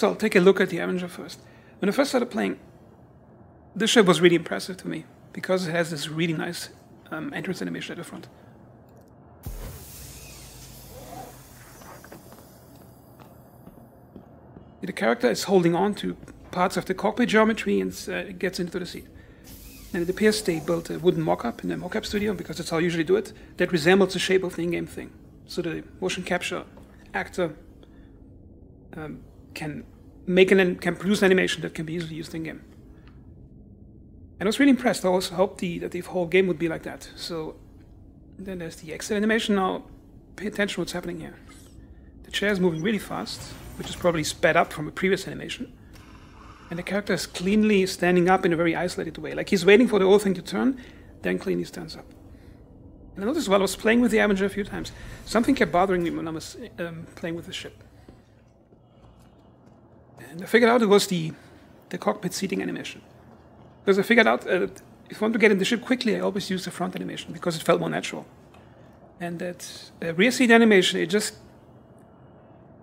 So I'll take a look at the Avenger first. When I first started playing, this ship was really impressive to me because it has this really nice um, entrance animation at the front. The character is holding on to parts of the cockpit geometry and uh, gets into the seat. And it appears they built a wooden mock-up in the mock-up studio, because that's how I usually do it, that resembles the shape of the in-game thing. So the motion capture actor um, can make an can produce an animation that can be easily used in-game. And I was really impressed. I also hoped the, that the whole game would be like that. So then there's the exit animation. Now pay attention to what's happening here. The chair is moving really fast, which is probably sped up from a previous animation. And the character is cleanly standing up in a very isolated way. Like he's waiting for the whole thing to turn, then cleanly stands up. And I noticed while I was playing with the Avenger a few times, something kept bothering me when I was um, playing with the ship. And I figured out it was the, the cockpit seating animation. Because I figured out uh, if I want to get in the ship quickly, I always use the front animation because it felt more natural. And that uh, rear seat animation, it just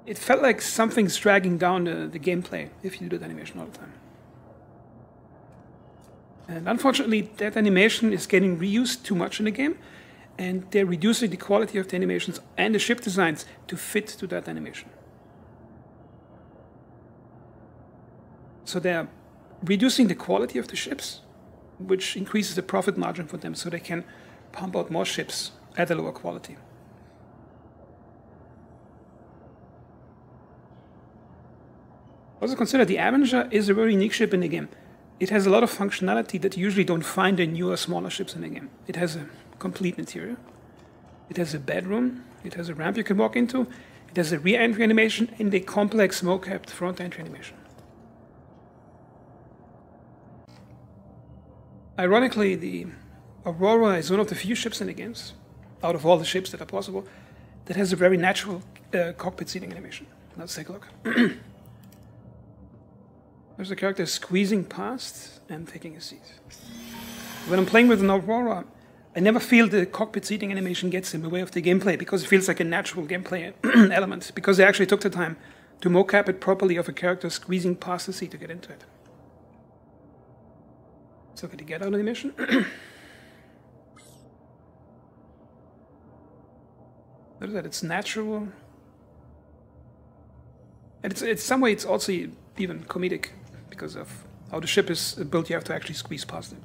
it felt like something's dragging down the, the gameplay if you do that animation all the time. And unfortunately, that animation is getting reused too much in the game, and they're reducing the quality of the animations and the ship designs to fit to that animation. So they're reducing the quality of the ships, which increases the profit margin for them so they can pump out more ships at a lower quality. Also consider the Avenger is a very unique ship in the game. It has a lot of functionality that you usually don't find in newer, smaller ships in the game. It has a complete interior. It has a bedroom. It has a ramp you can walk into. It has a rear entry animation and a complex mocapped front entry animation. Ironically, the Aurora is one of the few ships in the games, out of all the ships that are possible, that has a very natural uh, cockpit seating animation. Let's take a look. There's a character squeezing past and taking a seat. When I'm playing with an Aurora, I never feel the cockpit seating animation gets in the way of the gameplay because it feels like a natural gameplay element because they actually took the time to mocap it properly of a character squeezing past the seat to get into it. So could to get out of the mission? Notice that it's natural. And it's, it's some way it's also even comedic because of how the ship is built, you have to actually squeeze past it.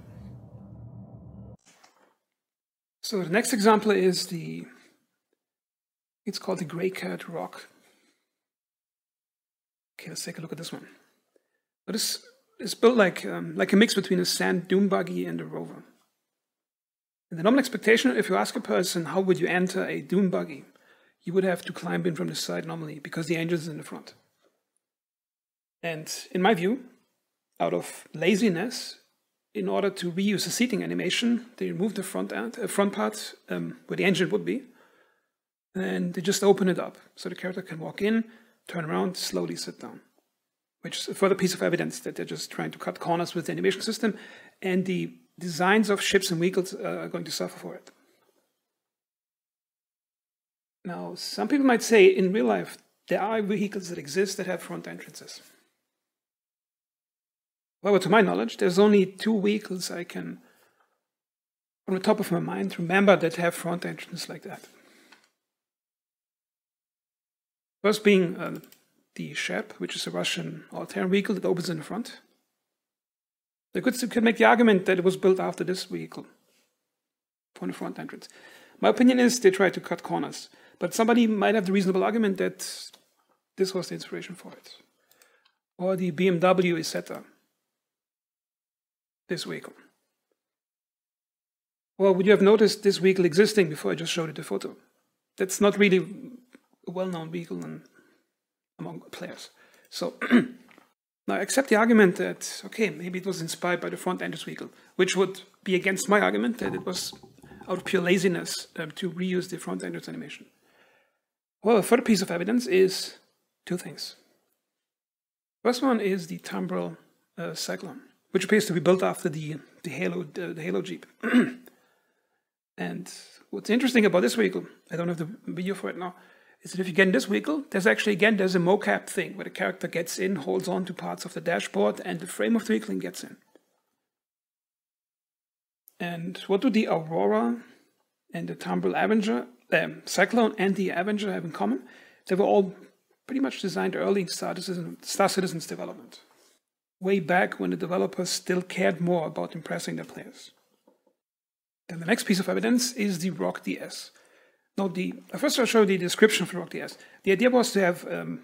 So the next example is the, it's called the Greycat ROC. Okay, let's take a look at this one. But is built like, um, like a mix between a sand dune buggy and a rover. And the normal expectation, if you ask a person how would you enter a dune buggy, you would have to climb in from the side normally because the engine is in the front. And in my view, out of laziness, in order to reuse the seating animation, they remove the front end, uh, front part um, where the engine would be, and they just open it up so the character can walk in, turn around, slowly sit down. Which is a further piece of evidence that they're just trying to cut corners with the animation system, and the designs of ships and vehicles uh, are going to suffer for it. Now, some people might say in real life there are vehicles that exist that have front entrances. Well, to my knowledge, there's only two vehicles I can, on the top of my mind, remember that have front entrances like that. First being uh, the Sherp, which is a Russian all-terrain vehicle that opens in the front. They could, could make the argument that it was built after this vehicle for the front entrance. My opinion is they tried to cut corners, but somebody might have the reasonable argument that this was the inspiration for it. Or the BMW Isetta, this vehicle. Well, would you have noticed this vehicle existing before I just showed you the photo? That's not really a well-known vehicle among players. So now accept the argument that, okay, maybe it was inspired by the front entrance vehicle, which would be against my argument that it was out of pure laziness um, to reuse the front entrance animation. Well, a further piece of evidence is two things. First one is the Tumbril uh, Cyclone which appears to be built after the the Halo the, the Halo Jeep. and what's interesting about this vehicle, I don't have the video for it now, is that if you get in this vehicle, there's actually, again, there's a mocap thing where the character gets in, holds on to parts of the dashboard, and the frame of the vehicle gets in. And what do the Aurora and the Tumbril Avenger, um, Cyclone and the Avenger have in common? They were all pretty much designed early in Star, Citizen, Star Citizen's development, way back when the developers still cared more about impressing their players. Then the next piece of evidence is the ROC DS. Now, the first I'll show you the description for ROC DS. The idea was to have um,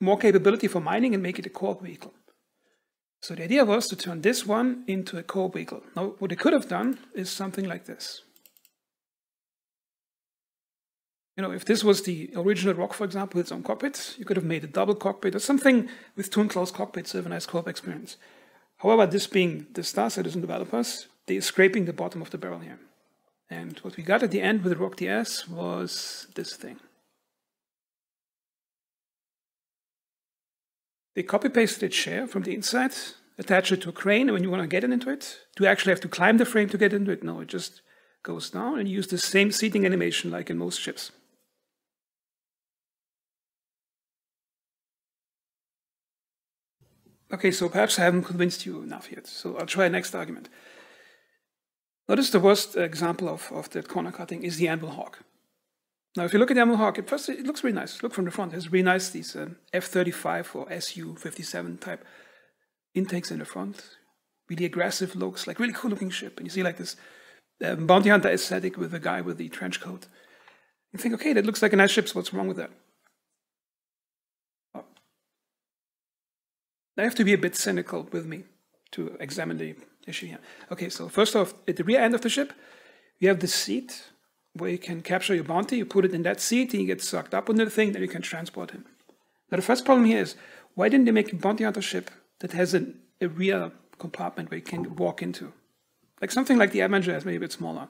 more capability for mining and make it a core vehicle. So the idea was to turn this one into a core vehicle. Now, what they could have done is something like this. You know, if this was the original ROC, for example, with its own cockpit, you could have made a double cockpit or something with two enclosed cockpits to have a nice co-op experience. However, this being the Star Citizen developers, they're scraping the bottom of the barrel here. And what we got at the end with ROC DS was this thing. They copy pasted its share from the inside, attach it to a crane, and when you want to get it into it, do you actually have to climb the frame to get into it? No, it just goes down and use the same seating animation like in most ships. Okay, so perhaps I haven't convinced you enough yet, so I'll try next argument. Notice the worst example of, of that corner cutting is the Anvil Hawk. Now, if you look at the Anvil Hawk, at first it looks really nice. Look from the front, it has really nice, these uh, F-35 or Su-57 type intakes in the front. Really aggressive looks, like really cool looking ship. And you see like this uh, bounty hunter aesthetic with the guy with the trench coat. You think, okay, that looks like a nice ship, so what's wrong with that? Oh. I have to be a bit cynical with me to examine the issue here. Okay, so first off, at the rear end of the ship, you have the seat where you can capture your bounty. You put it in that seat, and you get sucked up into the thing, then you can transport him. Now, the first problem here is why didn't they make a bounty hunter ship that has an, a rear compartment where you can walk into? Like something like the Avenger is maybe a bit smaller.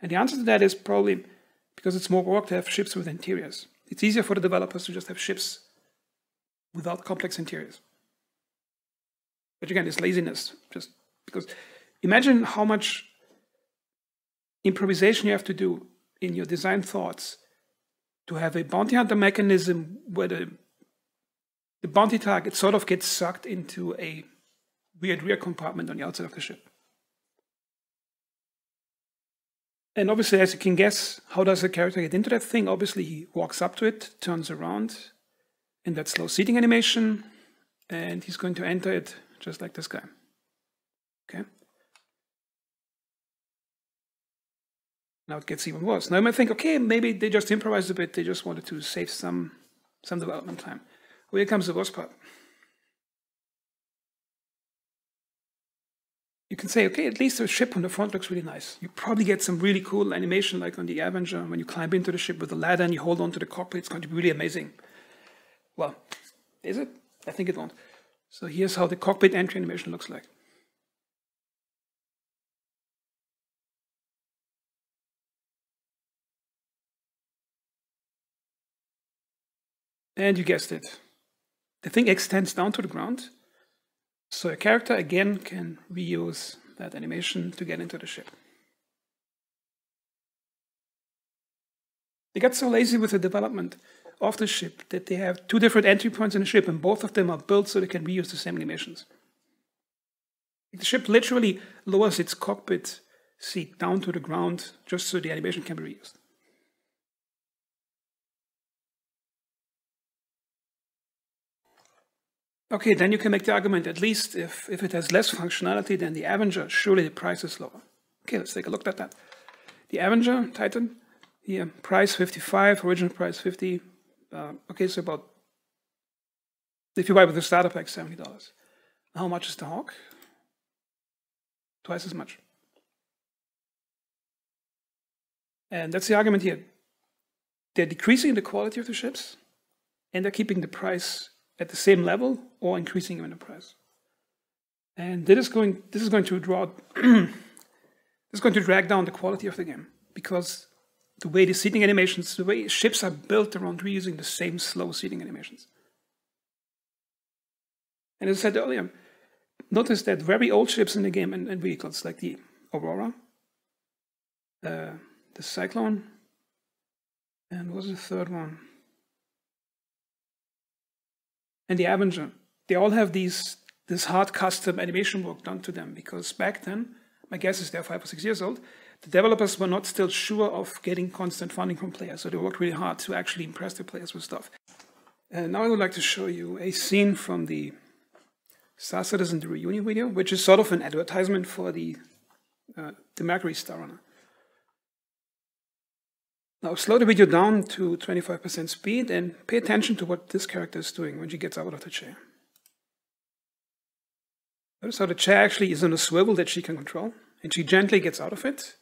And the answer to that is probably because it's more work to have ships with interiors. It's easier for the developers to just have ships without complex interiors. But again, it's laziness, just because imagine how much improvisation you have to do in your design thoughts to have a bounty hunter mechanism where the, the bounty target sort of gets sucked into a weird rear compartment on the outside of the ship. And obviously, as you can guess, how does the character get into that thing? Obviously, he walks up to it, turns around in that slow seating animation, and he's going to enter it just like this guy. Okay? Now it gets even worse. Now you might think, okay, maybe they just improvised a bit, they just wanted to save some, some development time. Well, here comes the worst part. You can say, okay, at least the ship on the front looks really nice. You probably get some really cool animation like on the Avenger when you climb into the ship with a ladder and you hold onto the cockpit. It's going to be really amazing. Well, is it? I think it won't. So here's how the cockpit entry animation looks like. And you guessed it. The thing extends down to the ground. So a character again can reuse that animation to get into the ship. They got so lazy with the development of the ship that they have two different entry points in the ship, and both of them are built so they can reuse the same animations. The ship literally lowers its cockpit seat down to the ground just so the animation can be reused. Okay, then you can make the argument, at least if, if it has less functionality than the Avenger, surely the price is lower. Okay, let's take a look at that. The Avenger Titan, here, price 55, original price 50. Uh, okay, so about, if you buy with the starter pack, $70. How much is the Hawk? Twice as much. And that's the argument here. They're decreasing the quality of the ships, and they're keeping the price at the same level or increasing them in the price. And this is going this is going to draw this is going to drag down the quality of the game because the way the seating animations, the way ships are built around reusing the same slow seating animations. And as I said earlier, notice that very old ships in the game and, and vehicles like the Aurora, uh, the Cyclone, And what was the third one? And the Avenger. They all have these this hard custom animation work done to them because back then, my guess is they're five or six years old, the developers were not still sure of getting constant funding from players, so they worked really hard to actually impress the players with stuff. And now I would like to show you a scene from the Star Citizen the reunion video, which is sort of an advertisement for the uh, the Mercury Star Runner. Now slow the video down to 25% speed and pay attention to what this character is doing when she gets out of the chair. Notice how the chair actually is on a swivel that she can control, and she gently gets out of it.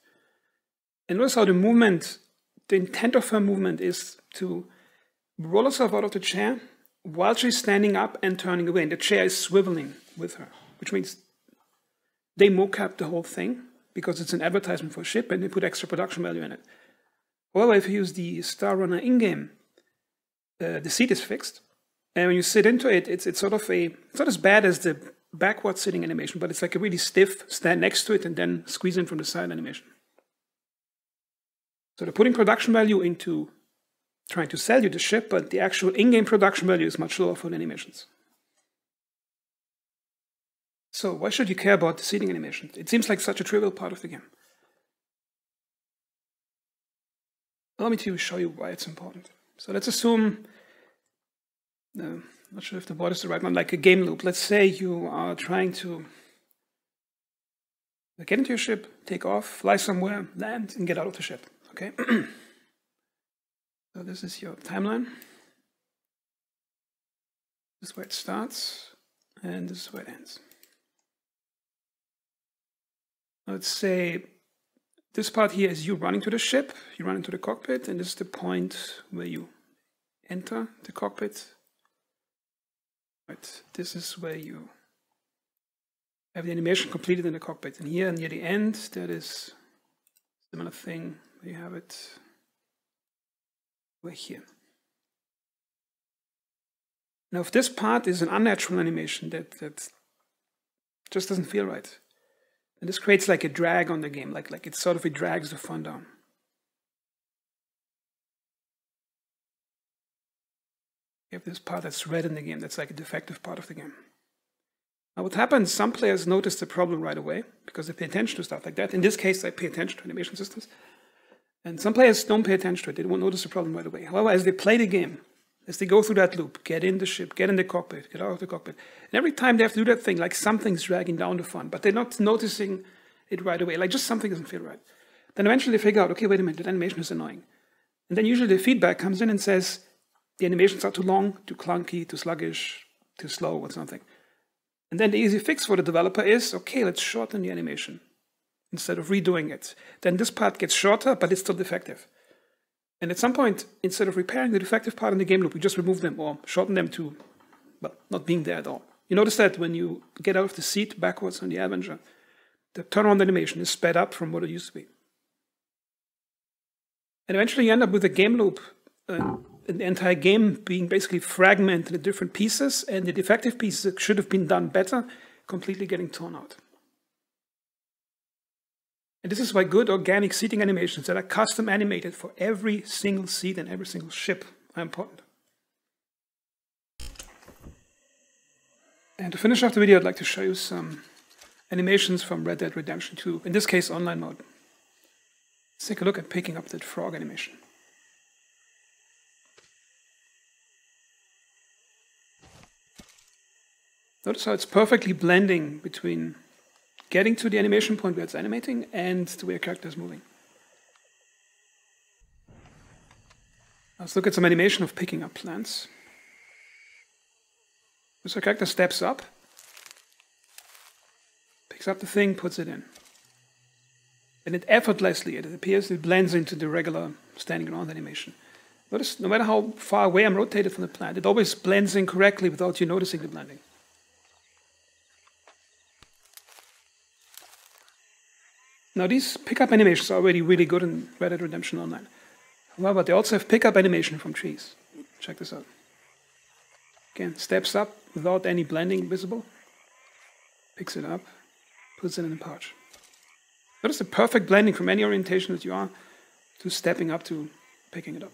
And notice how the movement, the intent of her movement is to roll herself out of the chair while she's standing up and turning away. And the chair is swiveling with her, which means they mocap the whole thing because it's an advertisement for a ship and they put extra production value in it. However, if you use the Star Runner in-game, uh, the seat is fixed. And when you sit into it, it's, it's sort of a, it's not as bad as the backward sitting animation, but it's like a really stiff stand next to it and then squeeze in from the side animation. So they're putting production value into trying to sell you the ship, but the actual in-game production value is much lower for the animations. So why should you care about the seating animation? It seems like such a trivial part of the game. Allow me to show you why it's important. So let's assume, uh, not sure if the word is the right one, like a game loop. Let's say you are trying to get into your ship, take off, fly somewhere, land, and get out of the ship. Okay? so this is your timeline. This is where it starts, and this is where it ends. Let's say this part here is you running to the ship, you run into the cockpit, and this is the point where you enter the cockpit. Right, this is where you have the animation completed in the cockpit. And here near the end, that is similar thing. We have it over here. Now, if this part is an unnatural animation that, that just doesn't feel right, and this creates like a drag on the game, like, like it sort of it drags the fun down. You have this part that's red in the game, that's like a defective part of the game. Now what happens, some players notice the problem right away because they pay attention to stuff like that. In this case, they pay attention to animation systems. And some players don't pay attention to it, they won't notice the problem right away. However, as they play the game, as they go through that loop, get in the ship, get in the cockpit, get out of the cockpit, and every time they have to do that thing, like something's dragging down the fun, but they're not noticing it right away, like just something doesn't feel right. Then eventually they figure out, okay, wait a minute, that animation is annoying. And then usually the feedback comes in and says, the animations are too long, too clunky, too sluggish, too slow, or something. And then the easy fix for the developer is, okay, let's shorten the animation instead of redoing it. Then this part gets shorter, but it's still defective. And at some point, instead of repairing the defective part in the game loop, we just remove them or shorten them to, well, not being there at all. You notice that when you get out of the seat backwards on the Avenger, the turnaround animation is sped up from what it used to be. And eventually you end up with a game loop, uh, the entire game being basically fragmented in different pieces, and the defective pieces that should have been done better, completely getting torn out. And this is why good organic seating animations that are custom animated for every single seat and every single ship are important. And to finish off the video, I'd like to show you some animations from Red Dead Redemption 2, in this case online mode. Let's take a look at picking up that frog animation. Notice how it's perfectly blending between getting to the animation point where it's animating and the way a character is moving. Let's look at some animation of picking up plants. So a character steps up, picks up the thing, puts it in. And it effortlessly, it appears, it blends into the regular standing around animation. Notice, no matter how far away I'm rotated from the plant, it always blends in correctly without you noticing the blending. Now these pickup animations are already really good in Red Dead Redemption Online. However, they also have pickup animation from trees. Check this out. Again, steps up without any blending visible, picks it up, puts it in a pouch. Notice the perfect blending from any orientation that you are to stepping up to picking it up.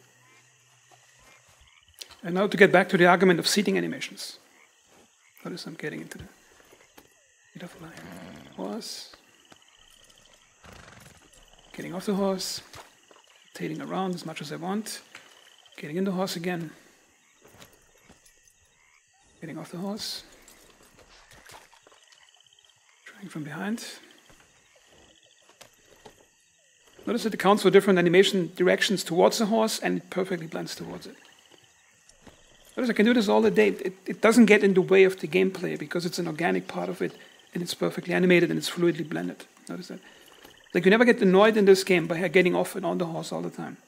And now to get back to the argument of seating animations. Notice I'm getting into the of line. Horse. Getting off the horse. Rotating around as much as I want. Getting in the horse again. Getting off the horse. Trying from behind. Notice it accounts for different animation directions towards the horse and it perfectly blends towards it. Notice I can do this all the day. It, it doesn't get in the way of the gameplay because it's an organic part of it and it's perfectly animated and it's fluidly blended. Notice that. Like you never get annoyed in this game by getting off and on the horse all the time.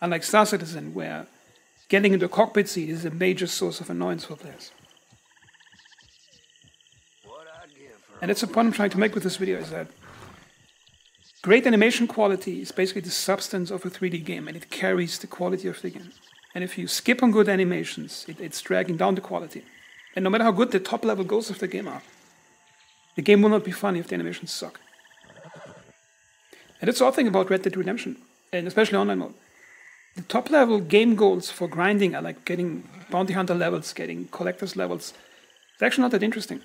Unlike Star Citizen, where getting into a cockpit seat is a major source of annoyance for players. And that's the point I'm trying to make with this video is that Great animation quality is basically the substance of a 3D game and it carries the quality of the game. And if you skip on good animations, it, it's dragging down the quality. And no matter how good the top level goals of the game are, the game will not be funny if the animations suck. And that's the other thing about Red Dead Redemption, and especially online mode. The top level game goals for grinding are like getting bounty hunter levels, getting collectors levels. It's actually not that interesting.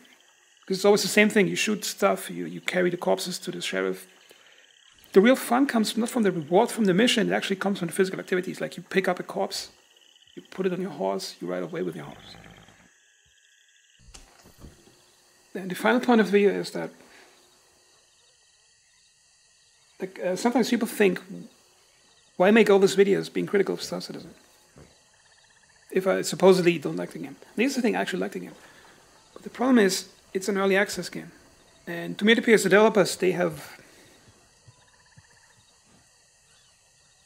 Because it's always the same thing. You shoot stuff, you, you carry the corpses to the sheriff, the real fun comes not from the reward from the mission, it actually comes from the physical activities. Like you pick up a corpse, you put it on your horse, you ride away with your horse. And the final point of video is that like, uh, sometimes people think, why make all these videos being critical of Star Citizen? If I supposedly don't like the game. And here's the thing, I actually like the game. But the problem is, it's an early access game. And to me, it appears the developers, they have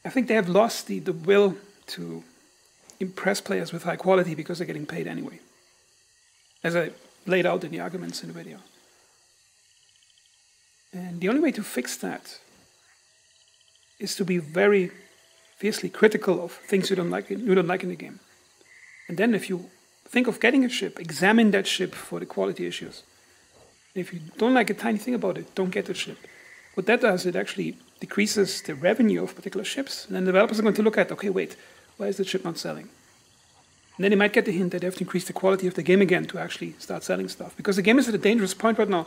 I think they have lost the, the will to impress players with high quality because they're getting paid anyway, as I laid out in the arguments in the video. And the only way to fix that is to be very fiercely critical of things you don't like, you don't like in the game. And then if you think of getting a ship, examine that ship for the quality issues. If you don't like a tiny thing about it, don't get the ship. What that does, it actually decreases the revenue of particular ships. And then developers are going to look at, okay, wait, why is the ship not selling? And then they might get the hint that they have to increase the quality of the game again to actually start selling stuff. Because the game is at a dangerous point right now.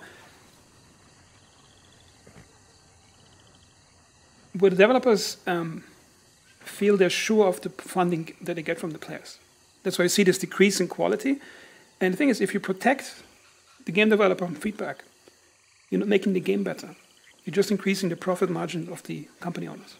Where the developers um, feel they're sure of the funding that they get from the players. That's why you see this decrease in quality. And the thing is, if you protect the game developer from feedback, you're not making the game better. You're just increasing the profit margin of the company owners.